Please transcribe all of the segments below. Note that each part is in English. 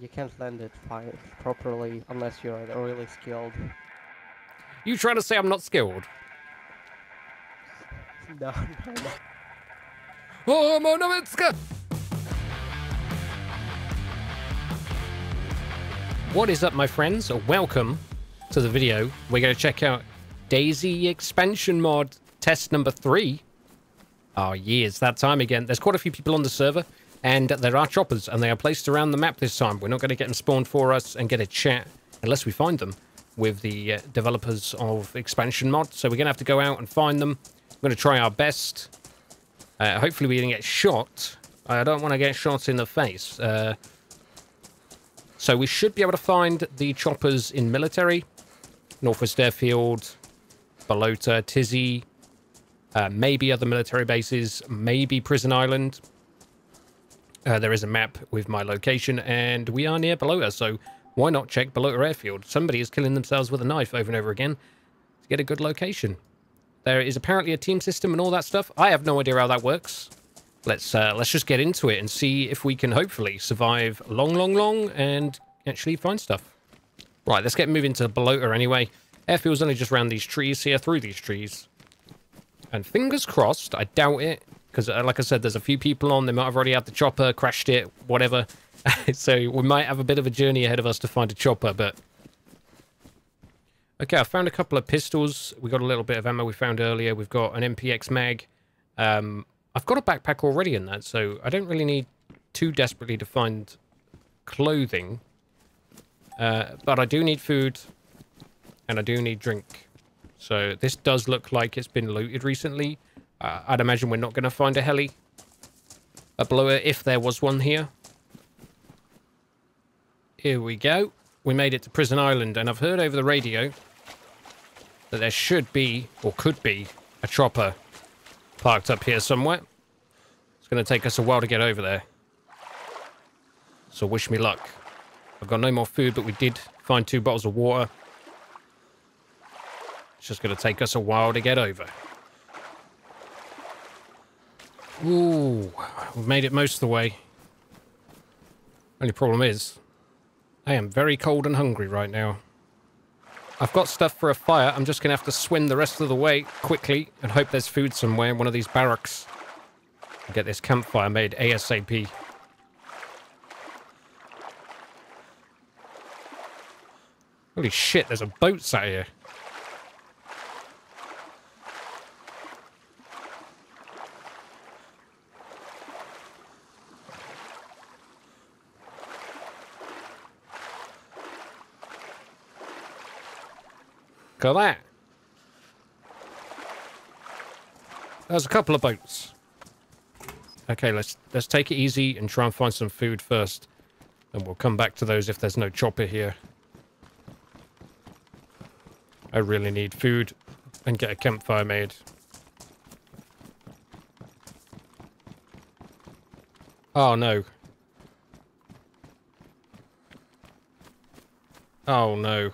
you can't land it fine properly unless you're really skilled. You trying to say I'm not skilled? No, no, no. Oh, Monomitsuka! What is up, my friends? Welcome to the video. We're going to check out DayZ expansion mod test number three. Ah, oh, yeah, it's that time again. There's quite a few people on the server, and there are choppers, and they are placed around the map this time. We're not going to get them spawned for us and get a chat unless we find them with the uh, developers of expansion mod. So we're going to have to go out and find them. We're going to try our best. Uh, hopefully we didn't get shot. I don't want to get shot in the face. Uh, so we should be able to find the choppers in military. Northwest Airfield, Balota, Tisy, uh, maybe other military bases, maybe Prison Island. Uh, there is a map with my location, and we are near Balota, so why not check Balota Airfield? Somebody is killing themselves with a knife over and over again to get a good location. There is apparently a team system and all that stuff. I have no idea how that works. Let's uh, let's just get into it and see if we can hopefully survive long, long, long and actually find stuff. Right, let's get moving to Balota anyway. Airfield's only just around these trees here, through these trees. And fingers crossed, I doubt it, because uh, like I said, there's a few people on. They might have already had the chopper, crashed it, whatever. so we might have a bit of a journey ahead of us to find a chopper, but... Okay, I found a couple of pistols. We got a little bit of ammo we found earlier. We've got an MPX mag. Um, I've got a backpack already in that, so I don't really need too desperately to find clothing. Uh, but I do need food, and I do need drink. So this does look like it's been looted recently. Uh, I'd imagine we're not going to find a heli a blower if there was one here. Here we go. We made it to Prison Island, and I've heard over the radio that there should be, or could be, a chopper parked up here somewhere. It's going to take us a while to get over there. So wish me luck. I've got no more food, but we did find two bottles of water. It's just going to take us a while to get over. Ooh, we've made it most of the way. Only problem is, I am very cold and hungry right now. I've got stuff for a fire. I'm just going to have to swim the rest of the way quickly and hope there's food somewhere in one of these barracks. Get this campfire made ASAP. Holy shit, there's a boat sat here. Look at that. There's a couple of boats. Okay, let's let's take it easy and try and find some food first. And we'll come back to those if there's no chopper here. I really need food and get a campfire made. Oh no. Oh no.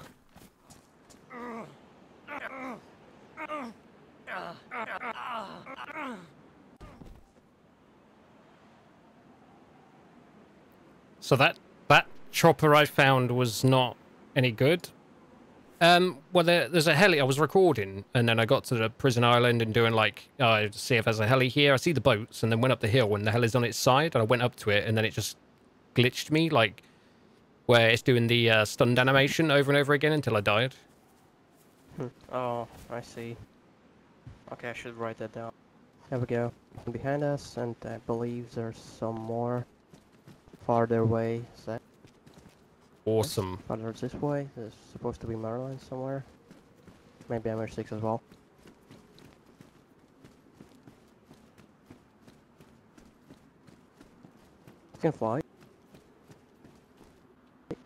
So that that chopper I found was not any good. Um, well, there, there's a heli. I was recording, and then I got to the prison island and doing like, uh, see if there's a heli here. I see the boats, and then went up the hill, and the heli's on its side. And I went up to it, and then it just glitched me, like where it's doing the uh, stunned animation over and over again until I died. Hmm. Oh, I see. Okay, I should write that down. There we go. Behind us, and I believe there's some more farther away. That Awesome. farther this way? There's supposed to be Merlin somewhere. Maybe MH6 as well. You can fly.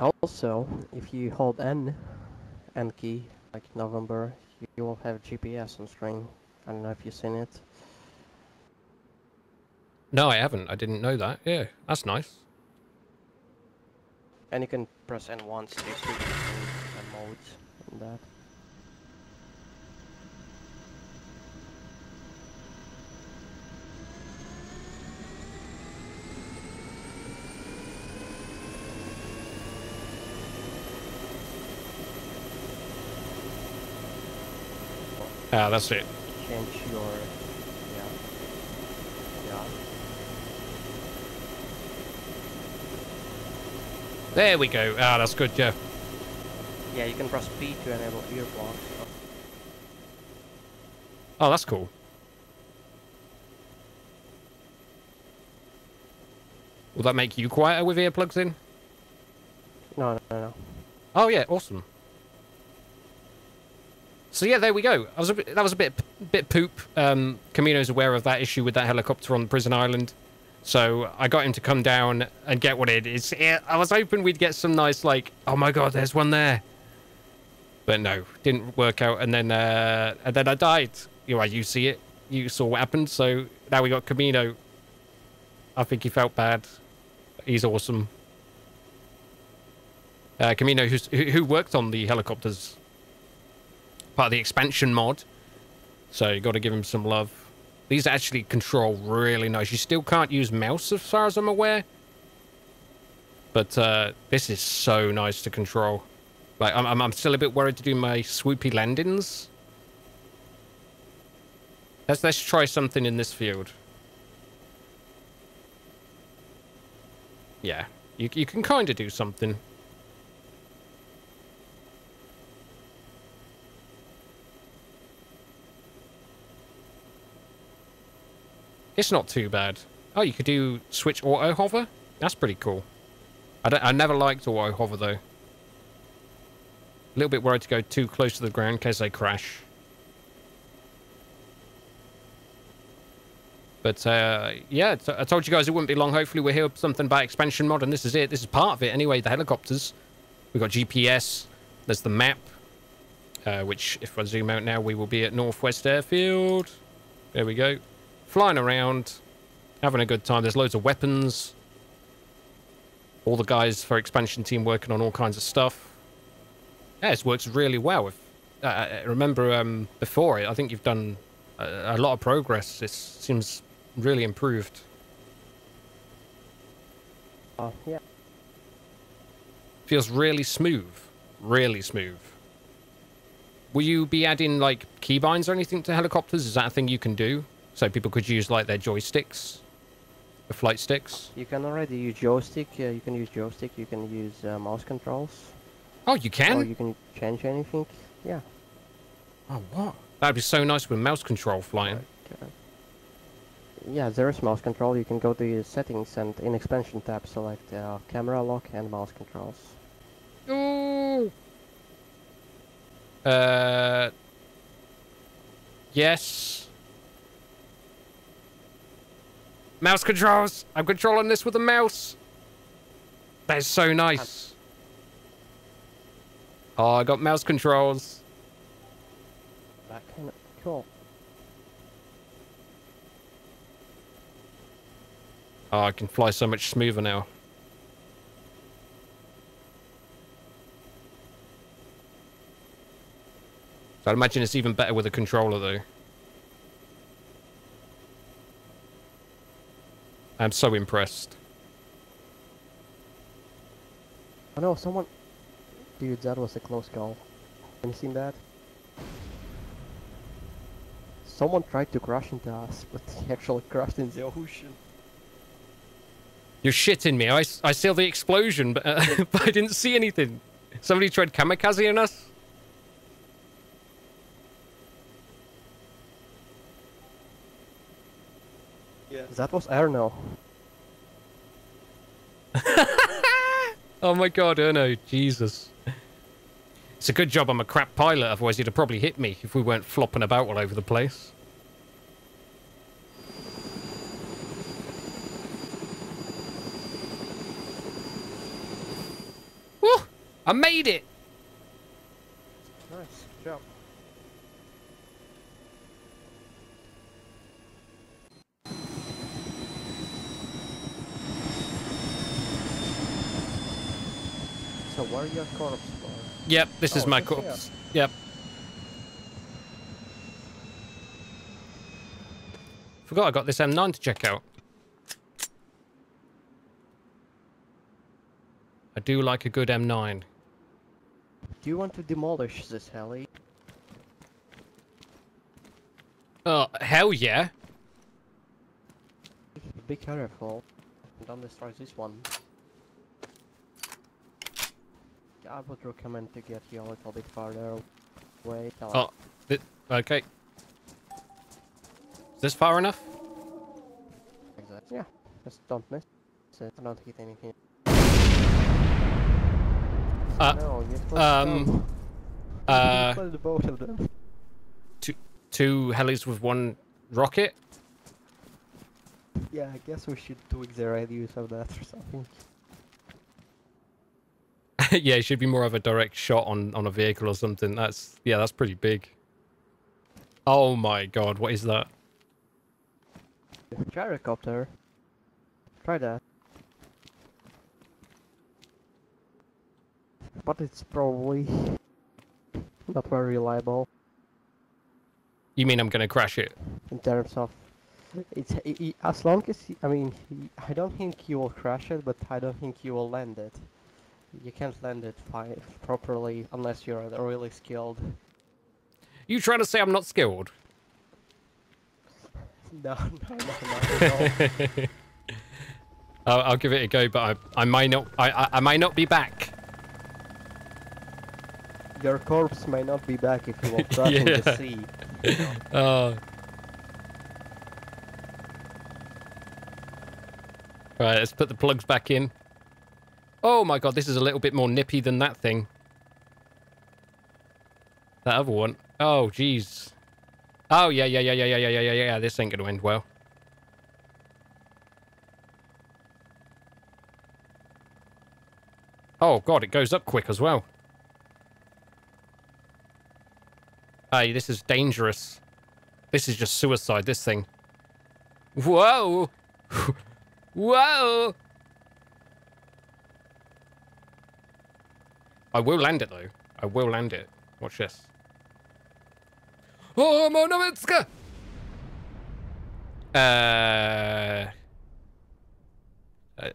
Also, if you hold N, N key, like November, you will have GPS on screen. I don't know if you've seen it. No, I haven't. I didn't know that. Yeah, that's nice. And you can press N once to switch the modes and that. Ah, that's it. Change your There we go. Ah, that's good, Jeff. yeah you can press P to enable ear blocks. Oh, that's cool. Will that make you quieter with earplugs in? No, no, no, no. Oh yeah, awesome. So yeah, there we go. I was a bit, that was a bit bit poop. Um, Camino's aware of that issue with that helicopter on Prison Island, so I got him to come down and get what it is. Yeah, I was hoping we'd get some nice like, oh my god, there's one there. But no, didn't work out. And then uh, and then I died. You know, you see it. You saw what happened. So now we got Camino. I think he felt bad. He's awesome. Uh, Camino, who's, who, who worked on the helicopters, part of the expansion mod. So you got to give him some love. These actually control really nice. You still can't use mouse as far as I'm aware. But uh, this is so nice to control. Like I'm, I'm, still a bit worried to do my swoopy landings. Let's let's try something in this field. Yeah, you you can kind of do something. It's not too bad. Oh, you could do switch auto hover. That's pretty cool. I, don't, I never liked auto hover though. A little bit worried to go too close to the ground in case they crash. But uh, yeah, I told you guys it wouldn't be long. Hopefully we'll hear something about expansion mod, and this is it. This is part of it anyway. The helicopters. We've got GPS. There's the map, uh, which if I zoom out now, we will be at Northwest Airfield. There we go. Flying around, having a good time. There's loads of weapons. All the guys for expansion team working on all kinds of stuff. Yeah, this works really well. If, uh, I remember um, before, I think you've done a, a lot of progress. This seems really improved. Oh yeah. Feels really smooth. Really smooth. Will you be adding like keybinds or anything to helicopters? Is that a thing you can do? So people could use like their joysticks, the flight sticks. You can already use joystick. Uh, you can use joystick. You can use uh, mouse controls. Oh, you can? Or you can change anything. Yeah. Oh, what? That'd be so nice with mouse control flying. Yeah, there is mouse control. You can go to your settings and in expansion tab select uh, camera lock and mouse controls. Ooh. Uh. Yes. Mouse controls. I'm controlling this with a mouse. That is so nice. Oh, I got mouse controls. That kind of cool. Oh, I can fly so much smoother now. So I'd imagine it's even better with a controller, though. I'm so impressed. I know someone. Dude, that was a close call. Have you seen that? Someone tried to crash into us, but he actually crashed in the ocean. You're shitting me. I, I saw the explosion, but, uh, but I didn't see anything. Somebody tried kamikazing us? That was Erno. Oh my god, oh Erno, Jesus. It's a good job I'm a crap pilot, otherwise you'd have probably hit me if we weren't flopping about all over the place. Woo! I made it! Nice, good job. So where are your corpse for? Yep, this is Oh, my it's here. corpse. Yep. Forgot I got this M9 to check out. I do like a good M9. Do you want to demolish this heli? Oh, hell yeah. Be careful. Don't destroy this one. I would recommend to get you a little bit farther away. Oh, th okay. Is this far enough? Exactly. Yeah, just don't miss it. Don't hit anything. Uh, no, um. Uh, both of them. two helis with one rocket? Yeah, I guess we should tweak the radius of that or something. yeah, it should be more of a direct shot on, on a vehicle or something. That's, yeah, that's pretty big. Oh my god, what is that? Gyrocopter. Try that. But it's probably not very reliable You mean I'm gonna crash it? in terms of it's i i as long as I mean I don't think you will crash it, but I don't think you will land it. You can't land it fi- properly unless you're really skilled. You trying to say I'm not skilled? No, no, no, not at all. I'll, I'll give it a go, but I, I might not. I, I, I might not be back. Your corpse may not be back if you will drop in the Yeah. sea. Oh. Right, let's put the plugs back in. Oh my god, this is a little bit more nippy than that thing. That other one. Oh, jeez. Oh, yeah, yeah, yeah, yeah, yeah, yeah, yeah, yeah, yeah. This ain't gonna end well. Oh, god, it goes up quick as well. Hey, this is dangerous. This is just suicide, this thing. Whoa! Whoa! I will land it, though. I will land it. Watch this. Oh, Monomitska! Uh... uh...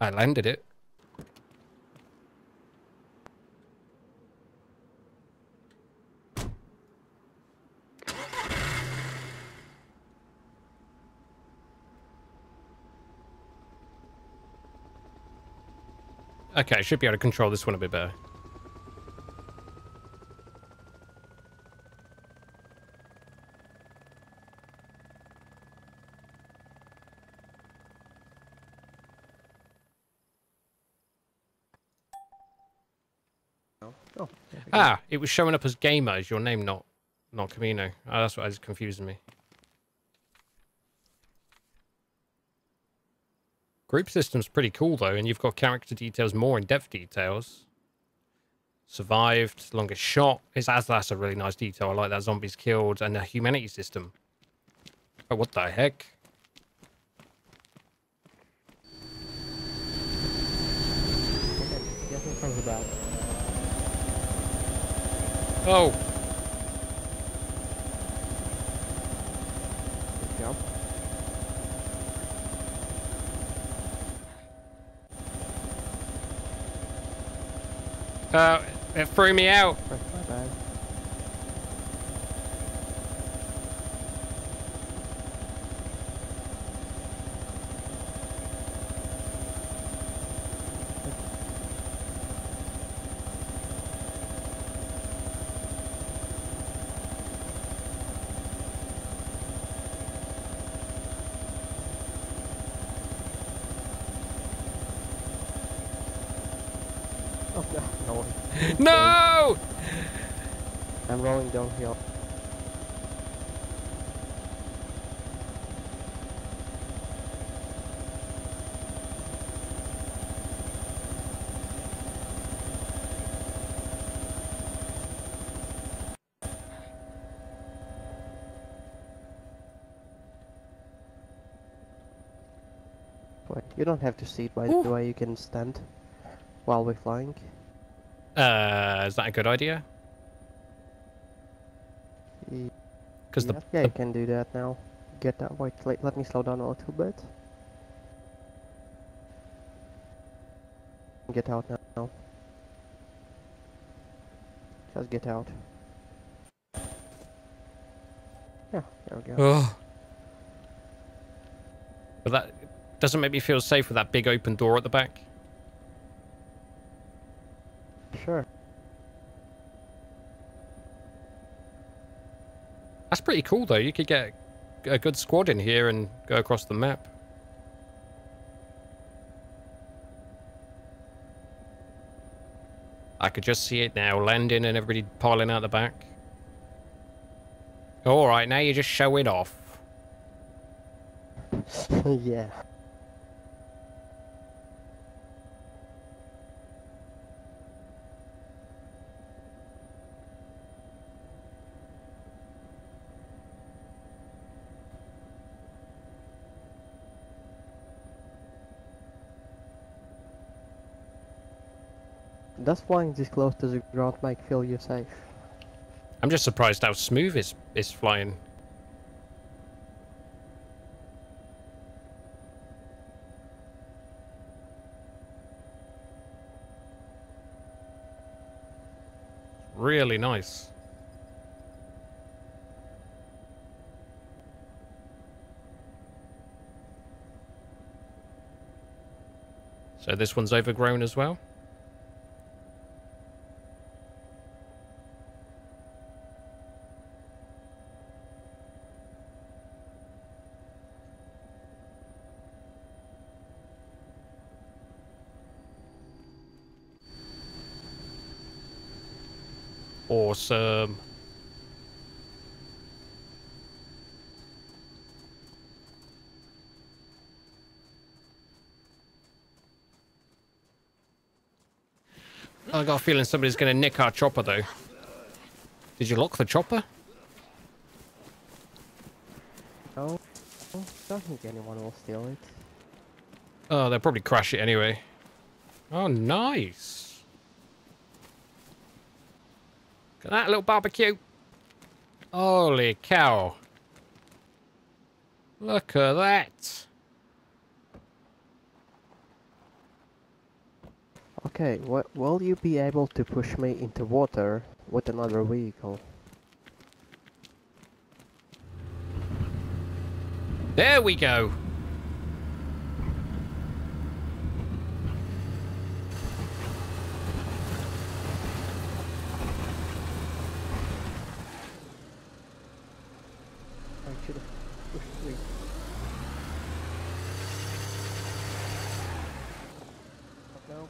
I landed it. Okay, I should be able to control this one a bit better. Oh, there we go. Ah, it was showing up as gamer as your name, not not Camino. Oh, that's what is confusing me. Group system's pretty cool though, and you've got character details, more in-depth details. Survived, longest shot. Is as that's a really nice detail. I like that. Zombies killed, and the humanity system. Oh, what the heck? Okay, get in front of that. Oh, Good job. Uh, it threw me out. Right, my bad. Oh no! I'm rolling downhill. Wait, you don't have to sit by Ooh. the way, you can stand while we're flying. Uh, is that a good idea? Because yeah, the, yeah, the you can do that now. Get that. Wait, let, let me slow down a little bit. Get out now. Just get out. Yeah, there we go. Oh. But that doesn't make me feel safe with that big open door at the back. Sure. That's pretty cool, though. You could get a good squad in here and go across the map. I could just see it now, landing and everybody piling out the back. All right, now you're just showing off. yeah. Does flying this close to the ground make feel you safe? I'm just surprised how smooth it's, it's flying. Really nice. So this one's overgrown as well? Awesome. I got a feeling somebody's going to nick our chopper, though. Did you lock the chopper? Oh, no, don't think anyone will steal it. Oh, they'll probably crash it anyway. Oh, nice. Look at that little barbecue. Holy cow. Look at that. Okay, wh will you be able to push me into water with another vehicle? There we go. No.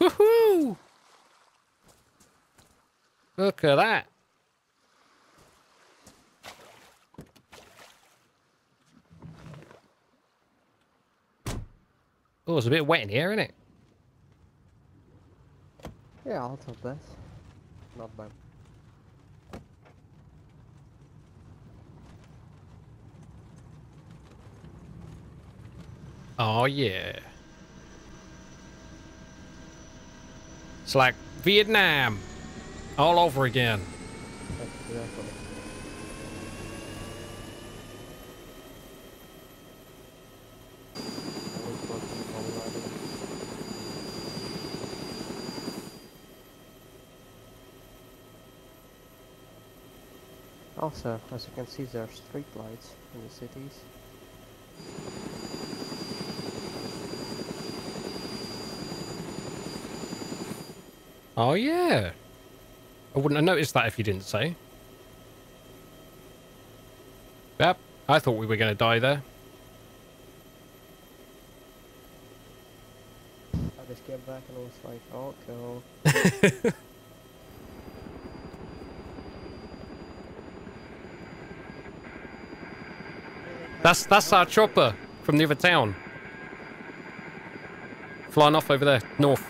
Woohoo! Look at that. Oh, it's a bit wet in here, isn't it? Yeah, I'll take that. Not bad. Oh, yeah. It's like Vietnam all over again. Exactly. Also, as you can see, there are street lights in the cities. Oh, yeah. I wouldn't have noticed that if you didn't say. Yep, I thought we were going to die there. I just came back and I was like, oh no. That's that's our chopper from the other town. Flying off over there, north.